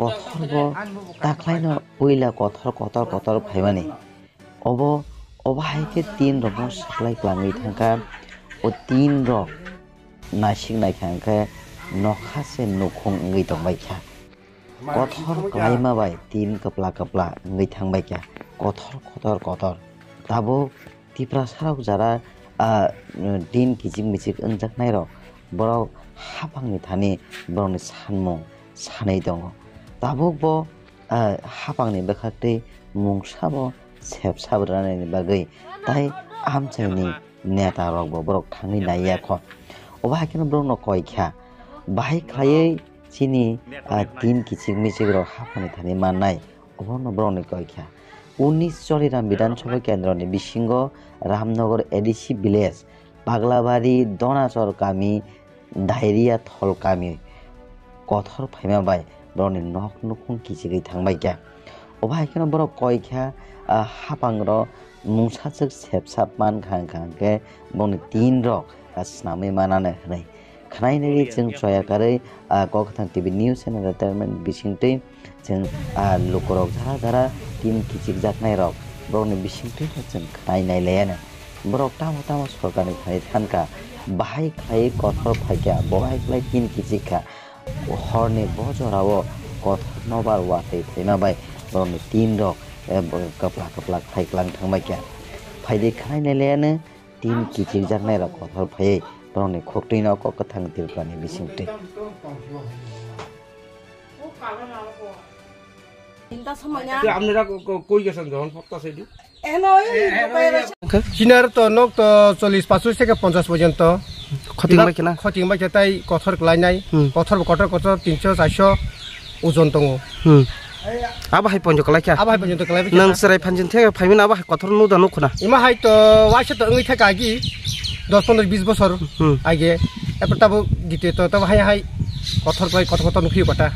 কথর্ব তাকলাইন উইলা কথর কথর কথর ভাইমানি। Of, অবাহাইকে তিন রকম supply খালামি থাকা ও তিন রক নাইসিক নাইখাঙ্কে নখাসে নখং ওই দংবাইখা কথর ক্লাইমাবাই তিন কপলা কপলা ওই থাংবাইখা কথর কথর কথর। তাবো তিপ্রাসারাও যারা দিন কিজিক মিজিক ওনজাকনাইর বড় হাবাংনি থানি বড় সানমু সাनै দङ tabukbo hapangni bekhaktwi mungsabo sebsabrani bagwi tai amchaini neta rokbo borok thangni naiya kho oba hakino borokno koi kha bahai khaiye chini tin kichik michik rok hapani thani mannai obono borokni koi kha উনিশ চরিরাম বিধানসভা কেন্দ্র বিশৃঙ্গ Ramnagar ADC village Paglabari দনাচর কামি diarrhoea থল কামি কথর ফাইমাবাই বরনি নখ নুখুং কিচিগৈ থাংবাই क्या अबा एखाने बर कयखा हापां र मुंसाजों सेबसाब मान खां खांके बनि तीन रक स्नामै मानानो होनाय खानायनाय जों सयाकारै कखथां टिभि निउस एन्ड एन्टारटेनमेन्ट बिसिंतै जों लुकरक जारा जारा टिम किचिक जाकनाय रक बरनि बिसिंतै जों खानायनायलायानो बरक तामो तामो सरकारनि थानाय थानका बाहाय खायै कथर फायखा बहाय खालाय तिन किचिका हरनि बजराव कथर नबार वातै फैमाबाय बरनि तिन रक कपला कपला फायक्लां थांबाय क्या फायदै खानायनायलायानो तिन किचिक जाकनाय रक कथर फायै बरनि खक्टै न कथां तिरपानि बिसिंतै আপনারা কই গেছেন যখন ফক্তাছে চিনার তো নক তো চল্লিশ পাঁচশ থেকে পঞ্চাশ পর্যন্ত খতিংবাই কিনা খতিংবাই তাই কথর লাইনাই কথর কঠর কঠর তিনশো চারশো ওজন দङ আবাহাই পঞ্জ কলাইখা আবাহাই পর্যন্ত কলাইবাই নং সেরাই ফানজিন থেকে ফাইমিন আবাহাই কথর নুদা নুখনা ইমা হাই তো ওয়াইসে তো ওই থেকে আগে দশ পনেরো বিশ বছর আগে এরপর তাবো গীতে তো তবে হাই হাই কথর কয় কত কত নুফিও কটা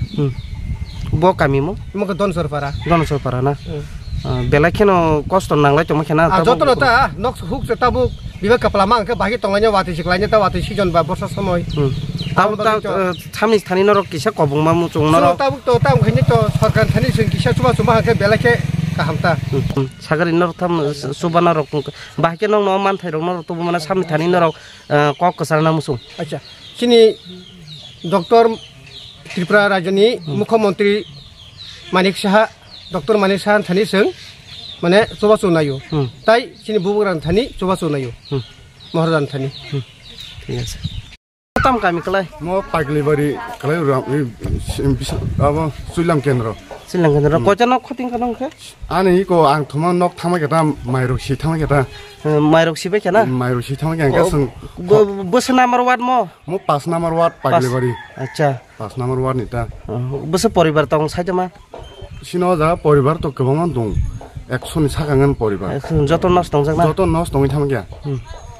ব কামিমো ইমাকে দন সরপারা দন সরপারা না বেলাখেনো কষ্ট নাংলাই তো মাখেনা যত নক হুক তাবো বিবে কাপলা মাং বাকি টংলাইনে ওয়াতি শিখলাইনে তা ওয়াতি শিখন বা বর্ষার সময়। সামনি স্থানীয় নরক কিসা কব মা মু চৌ নর তা তো তা ওখানে তো সরকার স্থানীয় সঙ্গে কিসা চুমা চুমা হাঁকে বেলাকে কাহামতা। সাগর ইন্নর থাম সুবা নরক বাকি নং নয় মান থাইরক নর তবু মানে সামনি থানি নরক কক কসার নাম মুসুম আচ্ছা। চিনি ডক্টর ত্রিপুরা রাজ্যনি মুখ্যমন্ত্রী মানিক সাহা ডক্টর মানিক সাহা থানি সঙ্গে माने जबासो नायो তাই চিনি বুবুগ্রান থানি জবাসো নাইও মহারাজান থানি। ঠিক আছে। তাম কামি কলাই ম পাগলিবাড়ি কলাই अब सुलाम केन्द्र सुइलाम केन्द्र कजना खतिं कनों खे आनि को आं थमा नक थमा गेटा मायरो सि थमा गेटा माइरक सि बेखेना माइरक सि थामा गेटा सं बस नम्बर वार्ड म म पास नम्बर वार्ड पागलिबाड़ी अच्छा पास नम्बर वार्ड नि ता बस परिवार तंग साइजमा सिनो जा परिवार त गोबां दं একশন সাকাঙ্গন পরিবার যত নস দং যা যত নস দং থামগে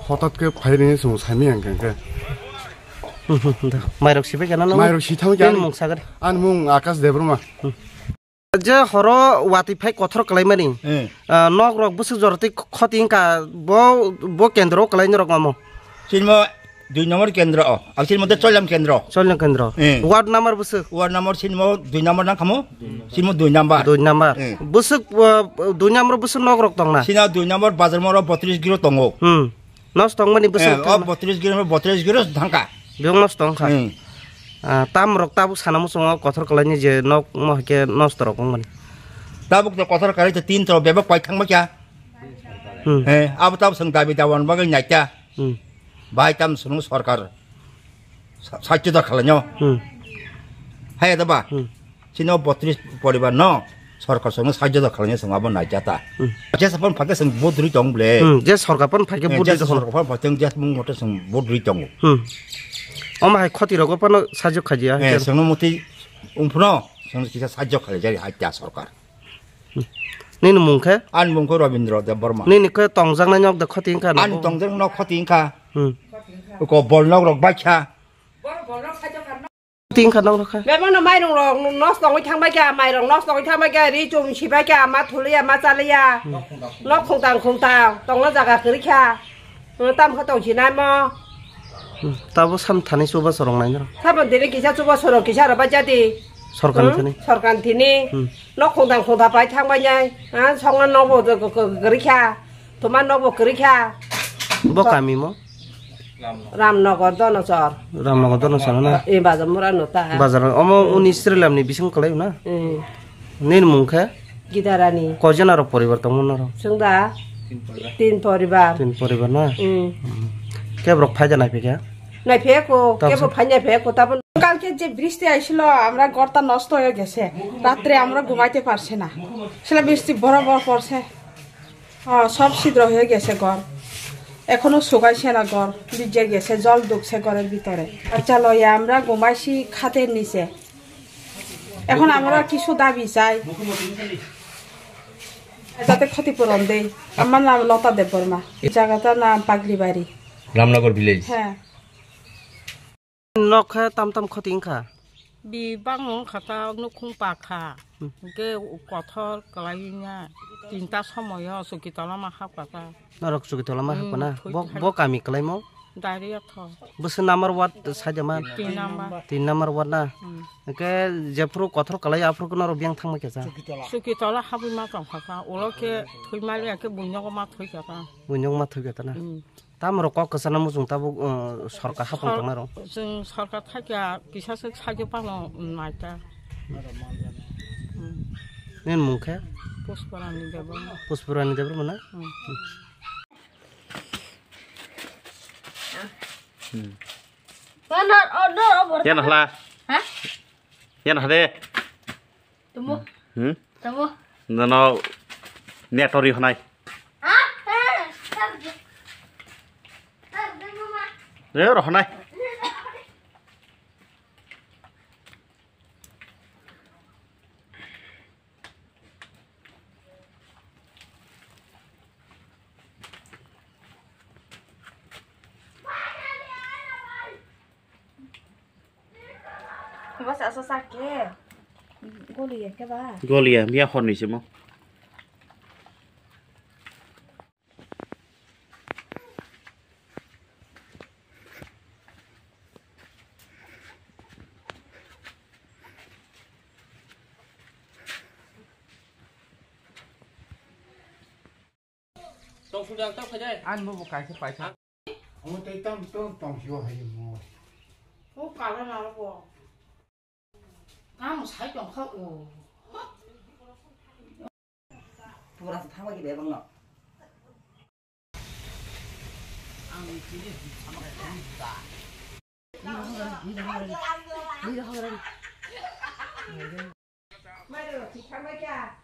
হঠাৎ কে ফাইরিং এ সুমু সাইমি আঙ্কে মাইরক সিবে কেন মাইরক সি থামগে আন মুং সাগর আন মুং আকাশ দেবরমা যে হর ওয়াতিফাই কথর কলাইমারি নক রক বসে জরতি খতিং কা ব ব কেন্দ্র কলাইন রকম সিনমা দুই নম্বর কেন্দ্র আর সিনেমা চলাম কেন্দ্র চলন কেন্দ্র ওয়ার্ড নাম্বার বুসু ওয়ার্ড নম্বর সিনেমা দুই নম্বর না খামো? সিনেমা দুই নাম্বার দুই নাম্বার বুসু দুই নাম্বার বুসু নক রক দং না? সিনা দুই নম্বর বাজার মর বত্রিশ গিরো দङ হুম। নস দং মানি বুসু বত্রিশ গিরো বত্রিশ গিরো ধাঙ্কা বেং নস দং খা। তাম রক তাবু সানামু সঙ্গ কথর কলাইনি যে নক মহকে নষ্ট রক মানি। তাবুক তো কথর কারি তো তিন তো বেবক পাই থাকবা কিয়া হ্যাঁ আবু তাব সং দাবি দাওয়ান বাগৈ নাইতা। বাই বাইতাম শুনু সরকার সাহায্য দরকার হাই দেবা চিন বত্রিশ পরিবার ন সরকার সঙ্গে সাহায্য দরকার সঙ্গাবো নাই যাতা যে সাপন ফাঁকে সঙ্গে বহুত রুই দং বলে যে সরকার পন ফাঁকে বহুত যে সরকার পন ফাঁকে যে মুং মতে সঙ্গে বহুত রুই দং অমা হাই ক্ষতি রগ পন সাহায্য খাজিয়া হ্যাঁ সঙ্গে মতে উমফুন সঙ্গে কিসা সাহায্য খালে যাই হাইতা সরকার নিন মুখে আন মুখে রবীন্দ্র দেব বর্মা নিন কে তংজাং না নক দে ক্ষতি ইনকা আন তংজাং নক ক্ষতি ইনকা ก็บอลนอกรอกบ้าชาติงขนอมค่ะแม่มันไม่ลงรองน้องสองไปทางบ้านแกไม่ลงน้องสองไปทางบ้านแกนี่จุ่มชิบ้านแกมาทุเรียมาจาริยาล็อกคงต่างคงตาวตรงนั้นจากกริชาตั้มเขาต้องชินายมอต่ว่าสมทันิสุบสรองไหนนะถ้าเป็นที่นี่กิจสุบสรองกิเราบาเจดีสรกันที่นี่สรกันที่นี่นอกคงต่างคงตาไปทางบ้านใหญ่อะช่องนั้นนอกบอกกริชาทุมันนอกบอกกริชาบอกกามีมั้ रामनगर दनचर रामनगर दनचर ना ए बाजार मुरा नोता बाजार अम उनी स्त्रीलाम नि बिसिं कलाय ना नेन मुंखा गिदारानी कजना र परिवार त मन र सुंदा तीन परिवार तीन परिवार ना के ब्रक फायदा ना फेका না ফেকো কেবো ফাইনে ফেকো তারপর কালকে যে বৃষ্টি আইছিল আমরা ঘরটা নষ্ট হয়ে গেছে রাত্রে আমরা ঘুমাইতে পারছি না সেটা বৃষ্টি বড় বড় পড়ছে সব ছিদ্র হয়ে গেছে ঘর এখনও শুকাইছে না ঘর ভিজে গেছে জল ঢুকছে ঘরের ভিতরে। বাচ্চা লইয়া আমরা ঘুমাইছি খাতের নিচে। এখন আমরা কিছু দাবি চাই। যাতে ক্ষতিপূরণ দেই। আমার নাম লতা দেব বর্মা জায়গাটার নাম পাগলি বাড়ি রামনগর ভিলেজ। হ্যাঁ। khoti kha bi bang khata nukhung pa তিনিটা সময় আছো কেইটালামান শাক পাতা নৰক চকী তলামা শাক পাতা ব কামি কলাই মই বছৰ নাম্বাৰ ৱাৰ্ড চাই দিয়া তিনি নাম্বাৰ। ৱাৰ্ড না? একে যেফুৰ কথৰ কালাই আফুৰ আৰু বিয়াং থাকিম কেঁচা চুকি তলা খাবি মা তংফাকা ওলকে থৈ মাৰি একে বন্যকমা থৈ কেঁচা বন্যকমা থৈ কেঁচা না? তাম ৰ কওক কেঁচা নামো যোন তাবো চৰকাৰ খাব যোন চৰকাৰ থাকে পিছা চাই পালো নাইটা নে মোক পুষ্পরানী দেব না নেটরিহনায় রহনায় Vos asa sake. Golia ke ba? Golia, mia hon ni simo. Tông phu đang tóc thế đây. Ăn mua một cái sẽ phải sao? Ông thấy tâm tông tông chưa hay mua. Ô cả là nào bộ. Ngắm một sái chồng khóc ồ 돌아서 타박이 매방 너. Mai được thì khám mấy cha